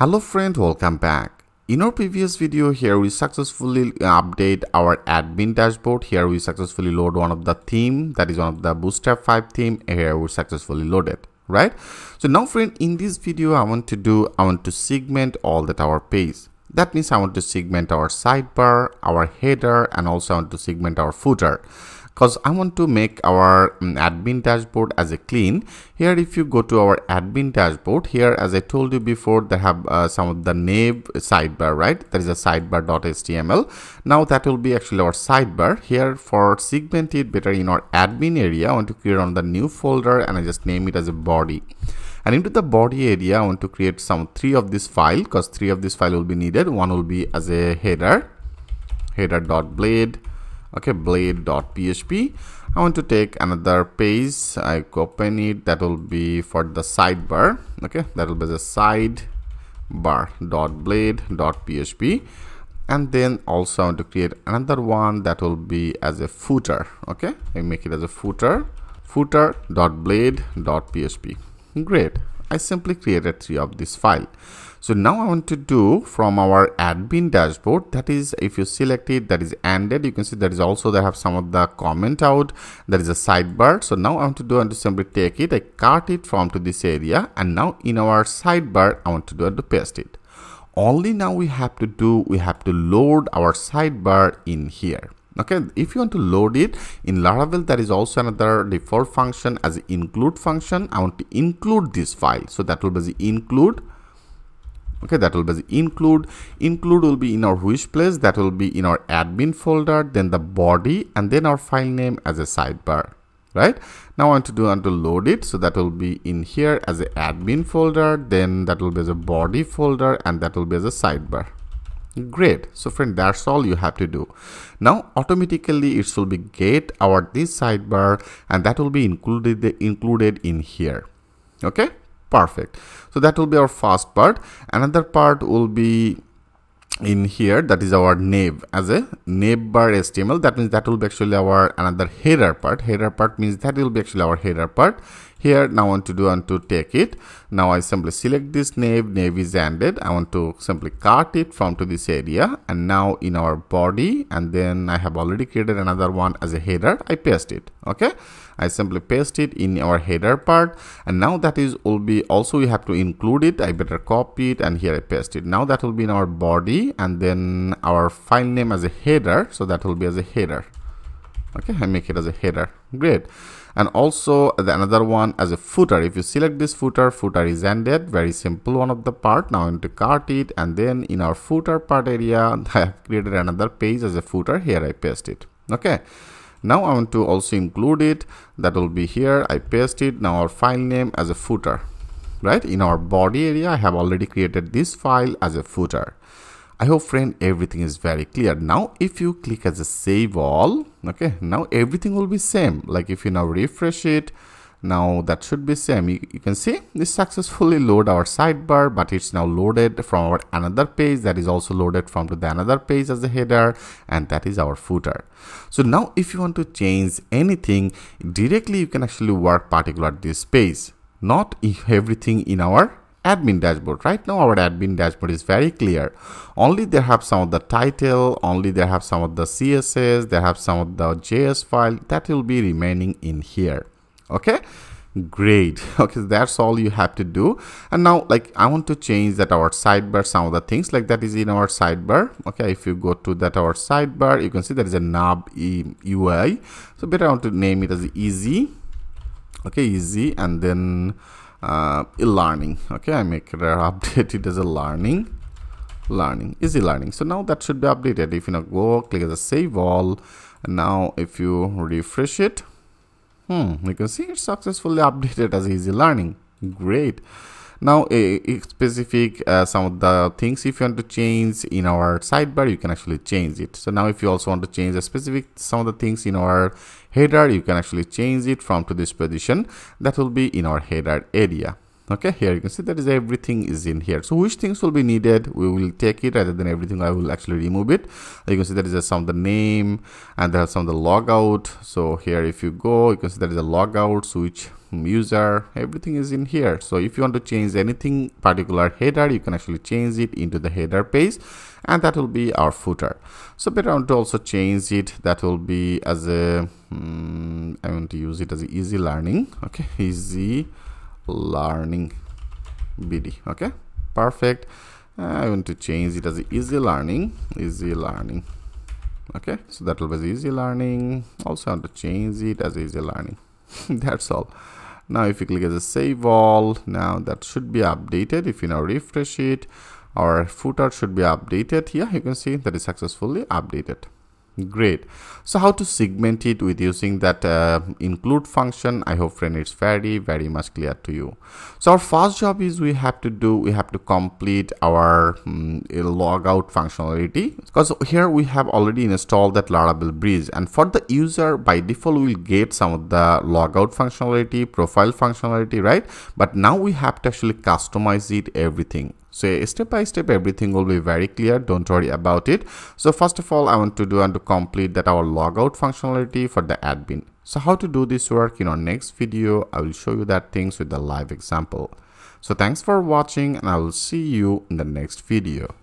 Hello friend, welcome back. In our previous video here we successfully uh, update our admin dashboard. Here we successfully load one of the theme that is one of the Bootstrap 5 theme. Here we successfully loaded right so now friend in this video i want to do i want to segment all that our page that means i want to segment our sidebar our header and also i want to segment our footer because I want to make our um, admin dashboard as a clean. Here if you go to our admin dashboard here as I told you before they have uh, some of the nav sidebar right? There is a sidebar.html now that will be actually our sidebar. Here for segment it better in our admin area I want to create on the new folder and I just name it as a body. And into the body area I want to create some three of this file because three of this file will be needed. One will be as a header header.blade okay blade.php I want to take another page. I open it. That will be for the sidebar. Okay that will be the sidebar dot blade dot php. And then also I want to create another one that will be as a footer. Okay I make it as a footer. Footer dot blade dot php. Great. I simply created three of this file so now I want to do from our admin dashboard that is if you select it that is ended. You can see that is also they have some of the comment out. There is a sidebar. So now I want to do and to simply take it. I cut it from to this area. And now in our sidebar I want to do and to paste it. Only now we have to do we have to load our sidebar in here. Okay if you want to load it in laravel there is also another default function as include function. I want to include this file. So that will be the include okay that will be the include. Include will be in our which place that will be in our admin folder then the body and then our file name as a sidebar right? Now i want to do and to load it so that will be in here as a admin folder then that will be as a body folder and that will be as a sidebar. Great. So friend that's all you have to do. Now automatically it will be get our this sidebar and that will be included included in here. Okay perfect. So that will be our first part. Another part will be in here that is our nav as a nav bar html that means that will be actually our another header part. Header part means that will be actually our header part here now I want to do and to take it. Now I simply select this nav nav is ended. I want to simply cut it from to this area. And now in our body and then I have already created another one as a header. I paste it okay? I simply paste it in our header part. And now that is will be also we have to include it. I better copy it and here I paste it. Now that will be in our body and then our file name as a header. So that will be as a header okay? I make it as a header. Great and also the another one as a footer. If you select this footer footer is ended. Very simple one of the part. Now into cart it. And then in our footer part area I have created another page as a footer. Here I paste it. Okay. Now I want to also include it. That will be here. I paste it. Now our file name as a footer. Right? In our body area I have already created this file as a footer I hope friend everything is very clear. Now if you click as a save all, okay, now everything will be same. Like if you now refresh it, now that should be same. You, you can see this successfully load our sidebar, but it's now loaded from our another page that is also loaded from to the another page as a header and that is our footer. So now if you want to change anything directly, you can actually work particular this page, not if everything in our admin dashboard. Right now our admin dashboard is very clear. Only they have some of the title only they have some of the css they have some of the js file that will be remaining in here. Okay? Great. Okay that's all you have to do. And now like i want to change that our sidebar some of the things like that is in our sidebar. Okay if you go to that our sidebar you can see there is a NobleUI so better i want to name it as easy. Okay easy. And then uh, e-learning. Okay I make it update. It as a learning. Learning. Easy learning. So now that should be updated. If you now go click a save all. And now if you refresh it hmm you can see it's successfully updated as easy learning. Great. Now a, a specific uh, some of the things if you want to change in our sidebar you can actually change it. So now if you also want to change a specific some of the things in our header. You can actually change it from to this position. That will be in our header area okay here you can see that is everything is in here. So which things will be needed? We will take it rather than everything. I will actually remove it. You can see there is a, some of the name and there are some of the logout. So here if you go you can see there is a logout switch user everything is in here. So if you want to change anything particular header you can actually change it into the header page and that will be our footer. So better want to also change it. That will be as a um, I want to use it as easy learning. Okay easy learning bd okay? Perfect. Uh, I want to change it as easy learning easy learning okay? So that will be easy learning. Also I want to change it as easy learning. That's all. Now if you click as a save all now that should be updated. If you now refresh it our footer should be updated here. You can see that is successfully updated great. So how to segment it with using that uh, include function? I hope friend it's very very much clear to you. So our first job is we have to do we have to complete our um, logout functionality. Because here we have already installed that laravel Breeze and for the user by default we will get some of the logout functionality profile functionality right? But now we have to actually customize it everything so step by step everything will be very clear. Don't worry about it. So first of all i want to do and to complete that our logout functionality for the admin. So how to do this work in our next video? I will show you that things with the live example. So thanks for watching and i will see you in the next video